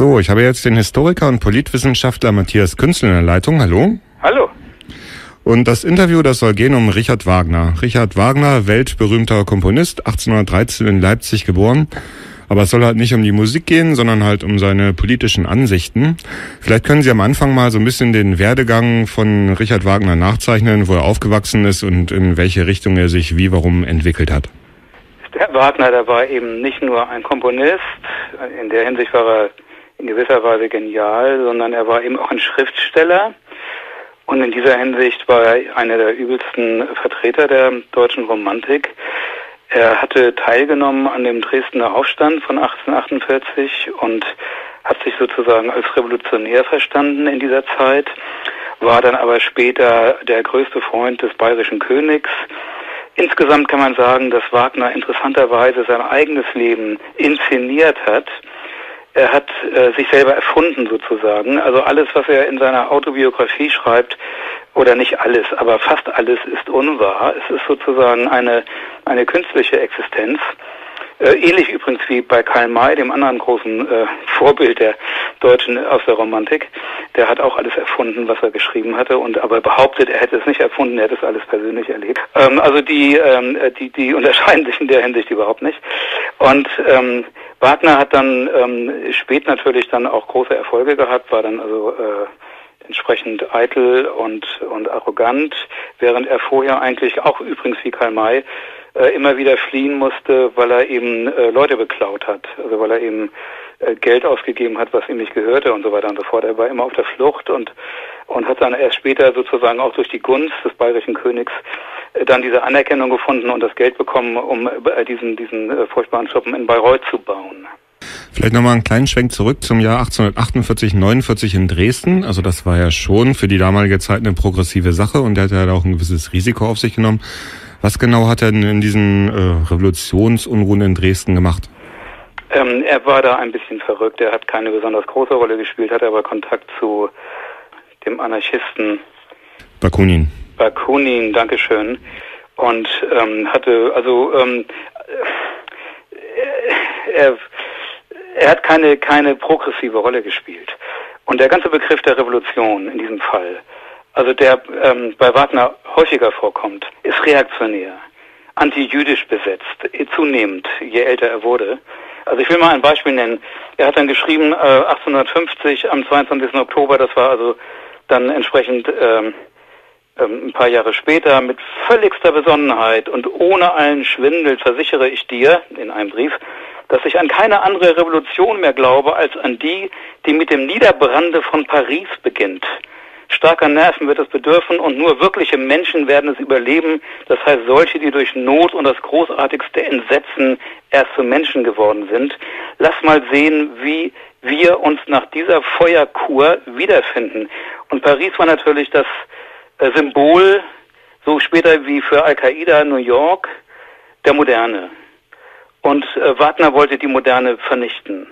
So, ich habe jetzt den Historiker und Politwissenschaftler Matthias Künzel in der Leitung. Hallo. Hallo. Und das Interview, das soll gehen um Richard Wagner. Richard Wagner, weltberühmter Komponist, 1813 in Leipzig geboren. Aber es soll halt nicht um die Musik gehen, sondern halt um seine politischen Ansichten. Vielleicht können Sie am Anfang mal so ein bisschen den Werdegang von Richard Wagner nachzeichnen, wo er aufgewachsen ist und in welche Richtung er sich wie warum entwickelt hat. Der Wagner, der war eben nicht nur ein Komponist, in der Hinsicht war er in gewisser Weise genial, sondern er war eben auch ein Schriftsteller. Und in dieser Hinsicht war er einer der übelsten Vertreter der deutschen Romantik. Er hatte teilgenommen an dem Dresdner Aufstand von 1848 und hat sich sozusagen als Revolutionär verstanden in dieser Zeit, war dann aber später der größte Freund des bayerischen Königs. Insgesamt kann man sagen, dass Wagner interessanterweise sein eigenes Leben inszeniert hat er hat äh, sich selber erfunden sozusagen. Also alles, was er in seiner Autobiografie schreibt, oder nicht alles, aber fast alles ist unwahr. Es ist sozusagen eine, eine künstliche Existenz. Äh, ähnlich übrigens wie bei Karl May, dem anderen großen äh, Vorbild der Deutschen aus der Romantik. Der hat auch alles erfunden, was er geschrieben hatte, und aber behauptet, er hätte es nicht erfunden, er hätte es alles persönlich erlebt. Ähm, also die, ähm, die, die unterscheiden sich in der Hinsicht überhaupt nicht. Und ähm, Wagner hat dann ähm, spät natürlich dann auch große Erfolge gehabt, war dann also äh, entsprechend eitel und, und arrogant, während er vorher eigentlich auch übrigens wie Karl May äh, immer wieder fliehen musste, weil er eben äh, Leute beklaut hat, also weil er eben äh, Geld ausgegeben hat, was ihm nicht gehörte und so weiter und so fort. Er war immer auf der Flucht und und hat dann erst später sozusagen auch durch die Gunst des bayerischen Königs äh, dann diese Anerkennung gefunden und das Geld bekommen, um äh, diesen, diesen äh, furchtbaren Schuppen in Bayreuth zu bauen. Vielleicht nochmal einen kleinen Schwenk zurück zum Jahr 1848, 49 in Dresden. Also das war ja schon für die damalige Zeit eine progressive Sache und er hat ja auch ein gewisses Risiko auf sich genommen. Was genau hat er denn in diesen äh, Revolutionsunruhen in Dresden gemacht? Ähm, er war da ein bisschen verrückt. Er hat keine besonders große Rolle gespielt, hatte aber Kontakt zu dem Anarchisten Bakunin. Bakunin, Dankeschön. Und ähm, hatte, also ähm, er, er hat keine, keine progressive Rolle gespielt. Und der ganze Begriff der Revolution in diesem Fall, also der ähm, bei Wagner häufiger vorkommt, ist reaktionär, antijüdisch besetzt, zunehmend, je älter er wurde. Also ich will mal ein Beispiel nennen. Er hat dann geschrieben, äh, 1850 am 22. Oktober, das war also dann entsprechend ähm, ähm, ein paar Jahre später mit völligster Besonnenheit und ohne allen Schwindel versichere ich dir in einem Brief, dass ich an keine andere Revolution mehr glaube als an die, die mit dem Niederbrande von Paris beginnt. Starker Nerven wird es bedürfen und nur wirkliche Menschen werden es überleben. Das heißt solche, die durch Not und das großartigste Entsetzen erst zu Menschen geworden sind. Lass mal sehen, wie wir uns nach dieser Feuerkur wiederfinden. Und Paris war natürlich das äh, Symbol, so später wie für Al-Qaida New York, der Moderne. Und äh, Wagner wollte die Moderne vernichten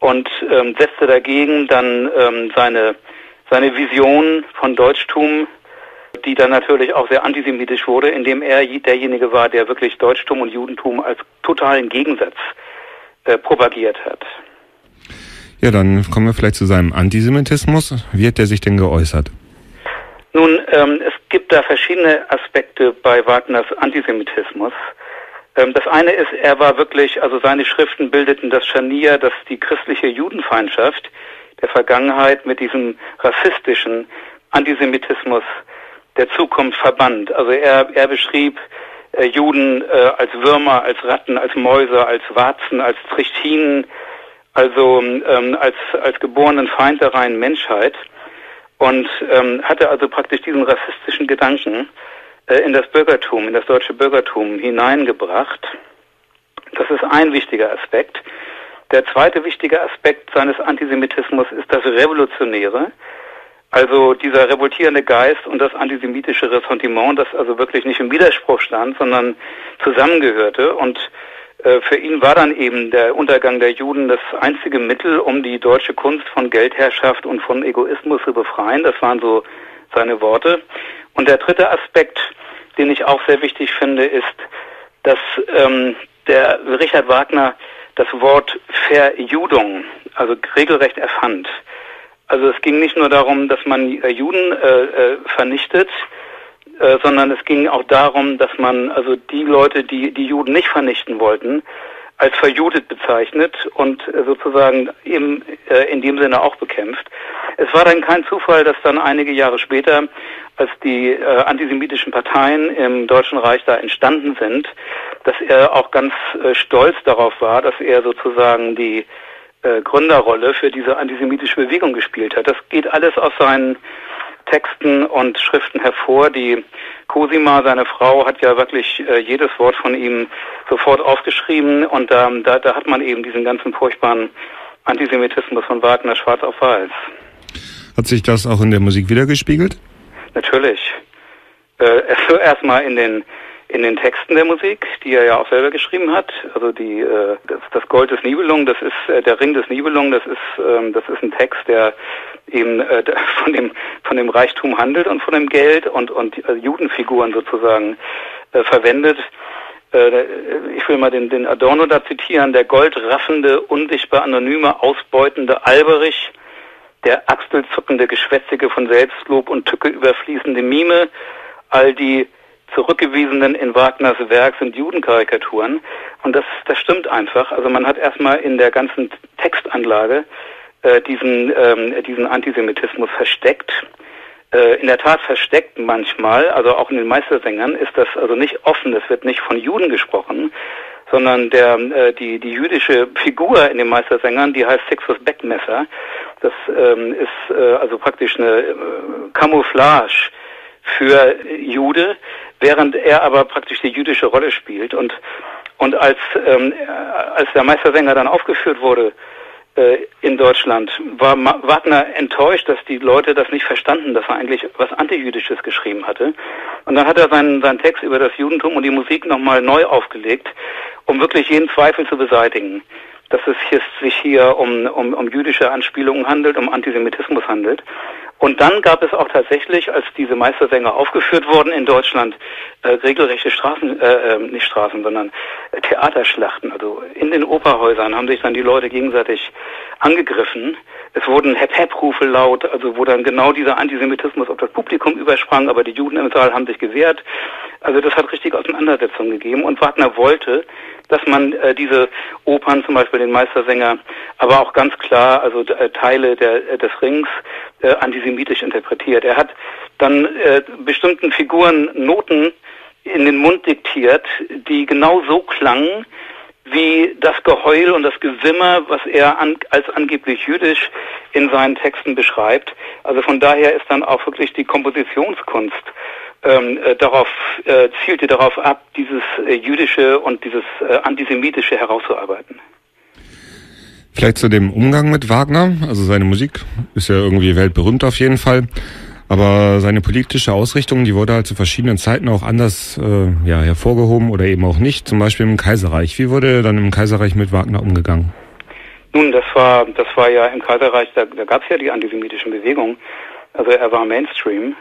und ähm, setzte dagegen dann ähm, seine, seine Vision von Deutschtum, die dann natürlich auch sehr antisemitisch wurde, indem er derjenige war, der wirklich Deutschtum und Judentum als totalen Gegensatz äh, propagiert hat. Ja, dann kommen wir vielleicht zu seinem Antisemitismus. Wie hat der sich denn geäußert? Nun, ähm, es gibt da verschiedene Aspekte bei Wagners Antisemitismus. Ähm, das eine ist, er war wirklich, also seine Schriften bildeten das Scharnier, dass die christliche Judenfeindschaft der Vergangenheit mit diesem rassistischen Antisemitismus der Zukunft verband. Also er, er beschrieb äh, Juden äh, als Würmer, als Ratten, als Mäuse, als Warzen, als Trichtinen, also ähm, als, als geborenen Feind der reinen Menschheit und ähm, hatte also praktisch diesen rassistischen Gedanken äh, in das Bürgertum, in das deutsche Bürgertum hineingebracht. Das ist ein wichtiger Aspekt. Der zweite wichtige Aspekt seines Antisemitismus ist das Revolutionäre, also dieser revoltierende Geist und das antisemitische Ressentiment, das also wirklich nicht im Widerspruch stand, sondern zusammengehörte und äh, für ihn war dann eben der Untergang der Juden das einzige Mittel, um die deutsche Kunst von Geldherrschaft und von Egoismus zu befreien. Das waren so seine Worte. Und der dritte Aspekt, den ich auch sehr wichtig finde, ist, dass ähm, der Richard Wagner das Wort Verjudung, also regelrecht erfand. Also es ging nicht nur darum, dass man äh, Juden äh, äh, vernichtet, äh, sondern es ging auch darum, dass man also die Leute, die die Juden nicht vernichten wollten, als verjudet bezeichnet und äh, sozusagen im, äh, in dem Sinne auch bekämpft. Es war dann kein Zufall, dass dann einige Jahre später, als die äh, antisemitischen Parteien im Deutschen Reich da entstanden sind, dass er auch ganz äh, stolz darauf war, dass er sozusagen die äh, Gründerrolle für diese antisemitische Bewegung gespielt hat. Das geht alles aus seinen Texten und Schriften hervor. Die Cosima, seine Frau, hat ja wirklich äh, jedes Wort von ihm sofort aufgeschrieben und ähm, da, da hat man eben diesen ganzen furchtbaren Antisemitismus von Wagner schwarz auf weiß. Hat sich das auch in der Musik wiedergespiegelt? Natürlich. Äh, Erstmal in den in den Texten der Musik, die er ja auch selber geschrieben hat. Also die äh, das, das Gold des Nibelung, das ist äh, der Ring des Nibelung, das ist ähm, das ist ein Text, der eben äh, von dem von dem Reichtum handelt und von dem Geld und und äh, Judenfiguren sozusagen äh, verwendet. Äh, ich will mal den, den Adorno da zitieren, der goldraffende, unsichtbar anonyme, ausbeutende Alberich, der achselzuckende, geschwätzige, von Selbstlob und Tücke überfließende Mime, all die zurückgewiesenen in Wagners Werk sind Judenkarikaturen. Und das, das stimmt einfach. Also man hat erstmal in der ganzen Textanlage äh, diesen, ähm, diesen Antisemitismus versteckt. Äh, in der Tat versteckt manchmal, also auch in den Meistersängern, ist das also nicht offen, es wird nicht von Juden gesprochen, sondern der, äh, die, die jüdische Figur in den Meistersängern, die heißt Sixus Beckmesser. Das ähm, ist äh, also praktisch eine äh, Camouflage für Jude, während er aber praktisch die jüdische Rolle spielt. Und, und als, ähm, als der Meistersänger dann aufgeführt wurde äh, in Deutschland, war Wagner enttäuscht, dass die Leute das nicht verstanden, dass er eigentlich was Antijüdisches geschrieben hatte. Und dann hat er seinen, seinen Text über das Judentum und die Musik nochmal neu aufgelegt, um wirklich jeden Zweifel zu beseitigen dass es hier, sich hier um, um, um jüdische Anspielungen handelt, um Antisemitismus handelt. Und dann gab es auch tatsächlich, als diese Meistersänger aufgeführt wurden in Deutschland, äh, regelrechte Straßen, äh, äh, nicht Straßen, sondern Theaterschlachten. Also in den Operhäusern haben sich dann die Leute gegenseitig angegriffen. Es wurden Hep-Hep-Rufe laut, also wo dann genau dieser Antisemitismus auf das Publikum übersprang, aber die Juden im Saal haben sich gewehrt. Also das hat richtig Auseinandersetzungen gegeben und Wagner wollte, dass man äh, diese Opern, zum Beispiel den Meistersänger, aber auch ganz klar, also äh, Teile der, äh, des Rings äh, antisemitisch interpretiert. Er hat dann äh, bestimmten Figuren Noten in den Mund diktiert, die genau so klangen, wie das Geheul und das Gewimmer, was er an, als angeblich jüdisch in seinen Texten beschreibt. Also von daher ist dann auch wirklich die Kompositionskunst ähm, äh, darauf äh, zielte darauf ab, dieses äh, jüdische und dieses äh, antisemitische herauszuarbeiten. Vielleicht zu dem Umgang mit Wagner. Also seine Musik ist ja irgendwie weltberühmt auf jeden Fall. Aber seine politische Ausrichtung, die wurde halt zu verschiedenen Zeiten auch anders äh, ja, hervorgehoben oder eben auch nicht. Zum Beispiel im Kaiserreich. Wie wurde dann im Kaiserreich mit Wagner umgegangen? Nun, das war, das war ja im Kaiserreich, da, da gab es ja die antisemitischen Bewegungen. Also er war Mainstream.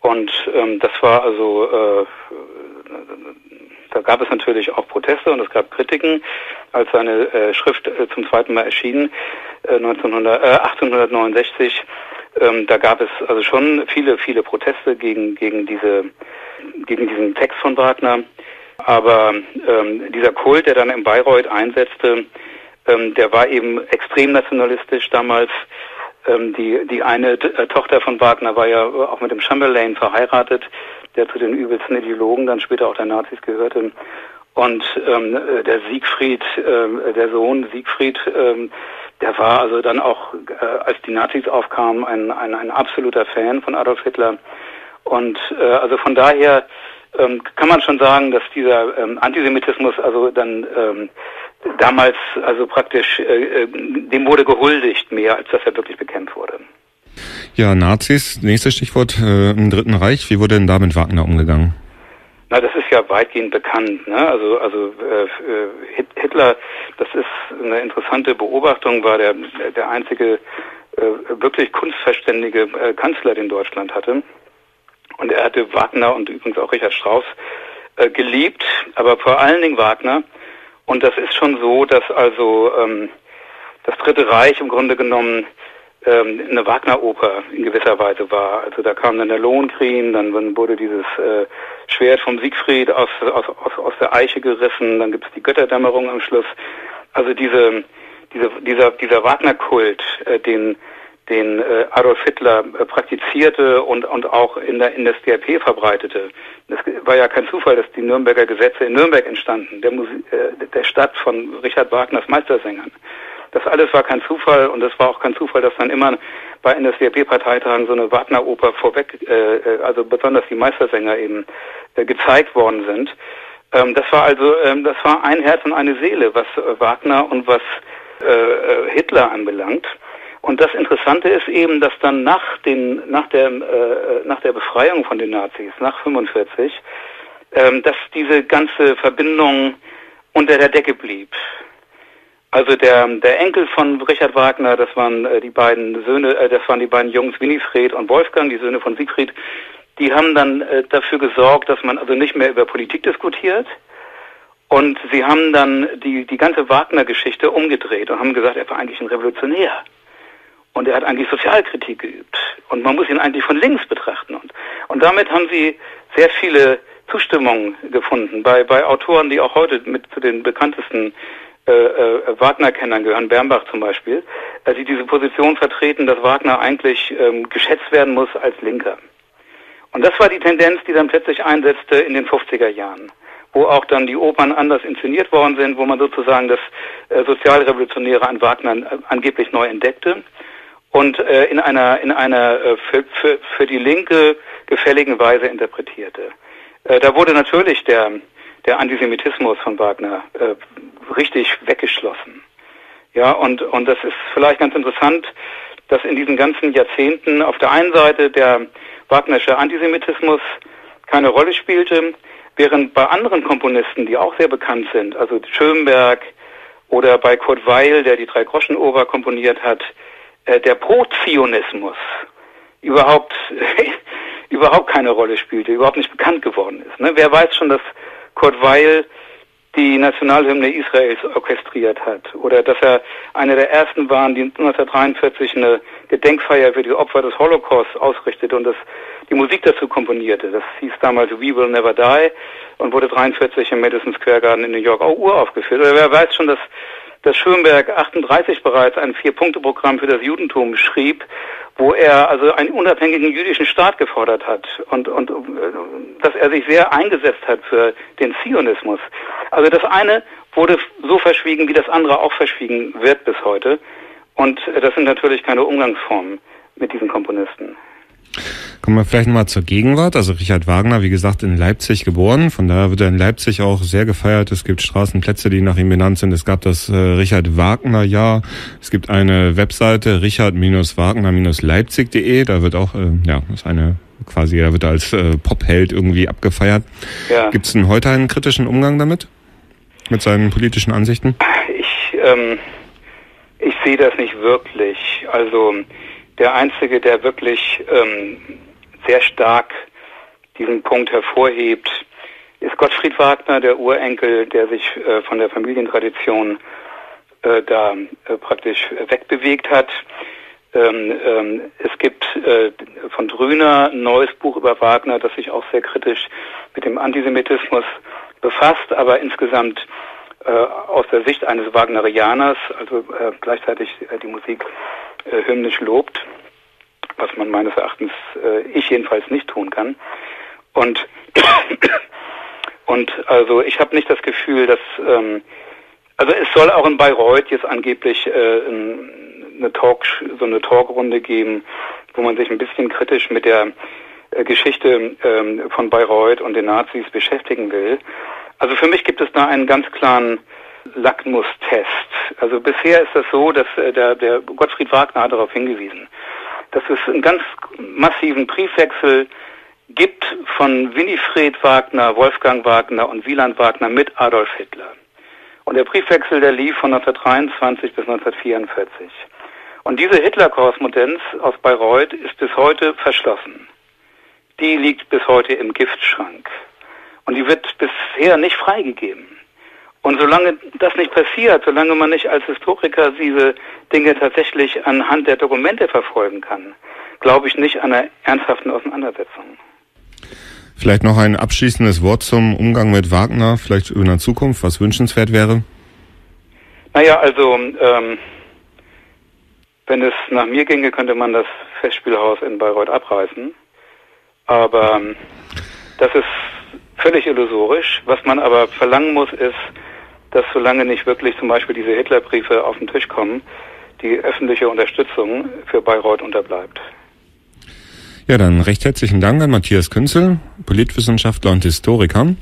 Und ähm, das war also, äh, da gab es natürlich auch Proteste und es gab Kritiken, als seine äh, Schrift äh, zum zweiten Mal erschien, äh, 1900, äh, 1869. Ähm, da gab es also schon viele, viele Proteste gegen, gegen, diese, gegen diesen Text von Wagner. Aber ähm, dieser Kult, der dann in Bayreuth einsetzte, ähm, der war eben extrem nationalistisch damals. Ähm, die, die eine äh, Tochter von Wagner war ja auch mit dem Chamberlain verheiratet, der zu den übelsten Ideologen dann später auch der Nazis gehörte. Und ähm, äh, der Siegfried, äh, der Sohn Siegfried, ähm, der war also dann auch, äh, als die Nazis aufkamen, ein, ein, ein absoluter Fan von Adolf Hitler. Und äh, also von daher ähm, kann man schon sagen, dass dieser ähm, Antisemitismus also dann ähm, damals also praktisch äh, äh, dem wurde gehuldigt mehr, als dass er wirklich bekämpft wurde. Ja, Nazis, nächstes Stichwort äh, im Dritten Reich. Wie wurde denn da mit Wagner umgegangen? Na, das ist ja weitgehend bekannt. Ne? Also, also äh, Hitler, das ist eine interessante Beobachtung, war der der einzige äh, wirklich kunstverständige äh, Kanzler, den Deutschland hatte. Und er hatte Wagner und übrigens auch Richard Strauss äh, geliebt, aber vor allen Dingen Wagner. Und das ist schon so, dass also ähm, das Dritte Reich im Grunde genommen ähm, eine Wagner-Oper in gewisser Weise war. Also da kam dann der Lohengrin, dann wurde dieses äh, Schwert vom Siegfried aus, aus, aus, aus der Eiche gerissen, dann gibt es die Götterdämmerung am Schluss. Also diese, diese, dieser, dieser Wagner-Kult, äh, den, den äh, Adolf Hitler äh, praktizierte und, und auch in der, in der STRP verbreitete. Es war ja kein Zufall, dass die Nürnberger Gesetze in Nürnberg entstanden, der, Musik, äh, der Stadt von Richard Wagners Meistersängern. Das alles war kein Zufall und es war auch kein Zufall, dass dann immer bei NSDAP-Parteitagen so eine Wagner-Oper vorweg, äh, äh, also besonders die Meistersänger eben äh, gezeigt worden sind. Ähm, das war also, ähm, das war ein Herz und eine Seele, was äh, Wagner und was äh, äh, Hitler anbelangt. Und das Interessante ist eben, dass dann nach den, nach der, äh, nach der Befreiung von den Nazis, nach 45, ähm, dass diese ganze Verbindung unter der Decke blieb. Also der, der Enkel von Richard Wagner, das waren äh, die beiden Söhne, äh, das waren die beiden Jungs Winifred und Wolfgang, die Söhne von Siegfried, die haben dann äh, dafür gesorgt, dass man also nicht mehr über Politik diskutiert. Und sie haben dann die, die ganze Wagner-Geschichte umgedreht und haben gesagt, er war eigentlich ein Revolutionär. Und er hat eigentlich Sozialkritik geübt. Und man muss ihn eigentlich von links betrachten. Und, und damit haben sie sehr viele Zustimmungen gefunden bei, bei Autoren, die auch heute mit zu den bekanntesten äh, äh, Wagner-Kennern gehören, Bernbach zum Beispiel, äh, die diese Position vertreten, dass Wagner eigentlich ähm, geschätzt werden muss als Linker. Und das war die Tendenz, die dann plötzlich einsetzte in den 50er Jahren, wo auch dann die Opern anders inszeniert worden sind, wo man sozusagen das äh, Sozialrevolutionäre an Wagner äh, angeblich neu entdeckte und äh, in einer in einer äh, für, für, für die Linke gefälligen Weise interpretierte. Äh, da wurde natürlich der der Antisemitismus von Wagner äh, richtig weggeschlossen. Ja, und, und das ist vielleicht ganz interessant, dass in diesen ganzen Jahrzehnten auf der einen Seite der Wagnersche Antisemitismus keine Rolle spielte, während bei anderen Komponisten, die auch sehr bekannt sind, also Schönberg oder bei Kurt Weil, der die drei Groschen Oper komponiert hat, äh, der Pro-Zionismus überhaupt überhaupt keine Rolle spielte, überhaupt nicht bekannt geworden ist. Ne? Wer weiß schon, dass Kurt Weil die Nationalhymne Israels orchestriert hat oder dass er einer der ersten waren, die 1943 eine Gedenkfeier für die Opfer des Holocaust ausrichtete und das, die Musik dazu komponierte. Das hieß damals We Will Never Die und wurde 43 im Madison Square Garden in New York auch uraufgeführt. Oder wer weiß schon, dass dass Schönberg 38 bereits ein Vier-Punkte-Programm für das Judentum schrieb, wo er also einen unabhängigen jüdischen Staat gefordert hat und, und äh, dass er sich sehr eingesetzt hat für den Zionismus. Also das eine wurde so verschwiegen, wie das andere auch verschwiegen wird bis heute. Und das sind natürlich keine Umgangsformen mit diesen Komponisten. Kommen wir vielleicht nochmal zur Gegenwart. Also Richard Wagner, wie gesagt, in Leipzig geboren. Von daher wird er in Leipzig auch sehr gefeiert. Es gibt Straßenplätze, die nach ihm benannt sind. Es gab das äh, Richard Wagner Jahr. Es gibt eine Webseite richard-wagner-leipzig.de. Da wird auch, äh, ja, ist eine quasi, da wird er als äh, Popheld irgendwie abgefeiert. Ja. Gibt es denn heute einen kritischen Umgang damit? Mit seinen politischen Ansichten? Ich, ähm, ich sehe das nicht wirklich. Also der Einzige, der wirklich ähm, sehr stark diesen Punkt hervorhebt, ist Gottfried Wagner, der Urenkel, der sich äh, von der Familientradition äh, da äh, praktisch wegbewegt hat. Ähm, ähm, es gibt äh, von Drüner ein neues Buch über Wagner, das sich auch sehr kritisch mit dem Antisemitismus befasst, aber insgesamt äh, aus der Sicht eines Wagnerianers, also äh, gleichzeitig die Musik hymnisch lobt was man meines Erachtens, äh, ich jedenfalls nicht tun kann. Und, und also ich habe nicht das Gefühl, dass, ähm, also es soll auch in Bayreuth jetzt angeblich äh, eine Talk, so eine Talkrunde geben, wo man sich ein bisschen kritisch mit der äh, Geschichte ähm, von Bayreuth und den Nazis beschäftigen will. Also für mich gibt es da einen ganz klaren Lackmustest. Also bisher ist das so, dass äh, der, der Gottfried Wagner hat darauf hingewiesen dass es einen ganz massiven Briefwechsel gibt von Winifred Wagner, Wolfgang Wagner und Wieland Wagner mit Adolf Hitler. Und der Briefwechsel, der lief von 1923 bis 1944. Und diese Hitler-Korrespondenz aus Bayreuth ist bis heute verschlossen. Die liegt bis heute im Giftschrank. Und die wird bisher nicht freigegeben. Und solange das nicht passiert, solange man nicht als Historiker diese Dinge tatsächlich anhand der Dokumente verfolgen kann, glaube ich nicht an einer ernsthaften Auseinandersetzung. Vielleicht noch ein abschließendes Wort zum Umgang mit Wagner, vielleicht in der Zukunft, was wünschenswert wäre? Naja, also ähm, wenn es nach mir ginge, könnte man das Festspielhaus in Bayreuth abreißen. Aber ähm, das ist völlig illusorisch. Was man aber verlangen muss, ist, dass solange nicht wirklich zum Beispiel diese Hitlerbriefe auf den Tisch kommen, die öffentliche Unterstützung für Bayreuth unterbleibt. Ja, dann recht herzlichen Dank an Matthias Künzel, Politwissenschaftler und Historiker.